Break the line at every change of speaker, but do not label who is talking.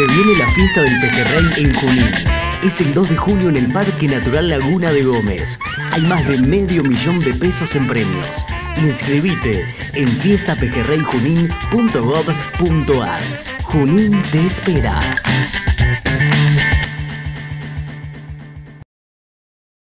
Se viene la fiesta del pejerrey en Junín. Es el 2 de junio en el Parque Natural Laguna de Gómez. Hay más de medio millón de pesos en premios. Inscribite en fiestapejerreyjunín.gov.ar. Junín te espera.